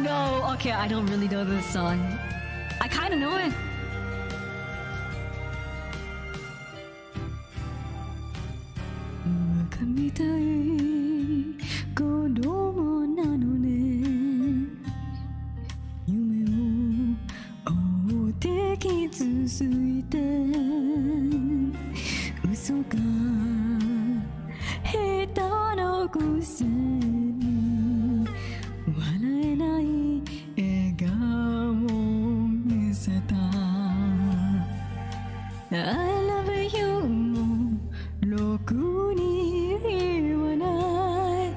no. Okay, I don't really know this song. I kind of know it. I love you もろくに言わない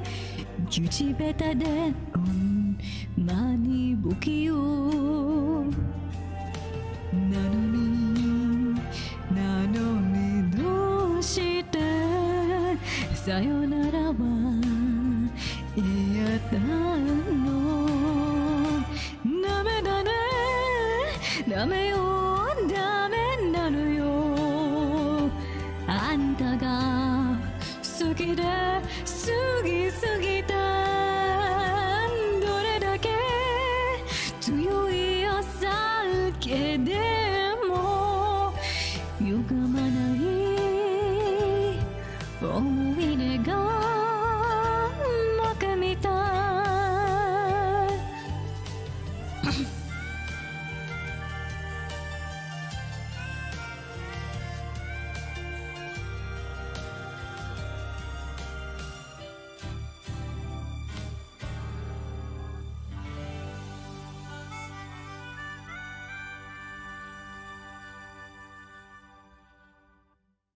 口下手でほんまに不器用なのになのにどうしてさよならは嫌だのダメだねダメよ過ぎ過ぎた。どれだけ強い朝けでも歪まない思い出が負けみたい